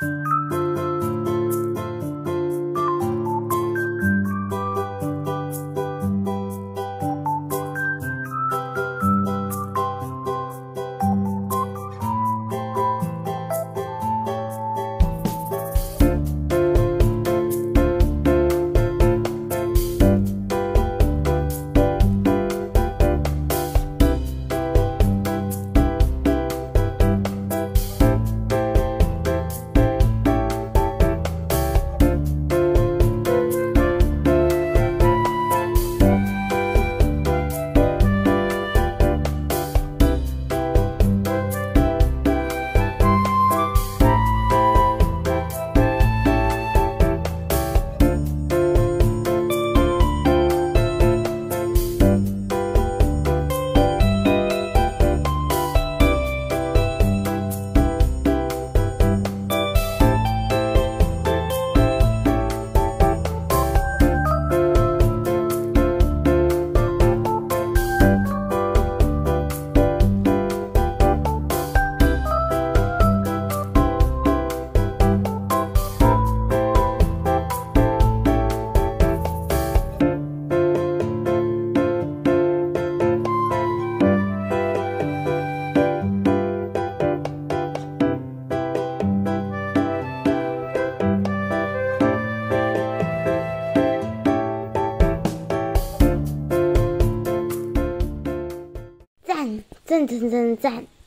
Bye. 赞赞赞赞赞！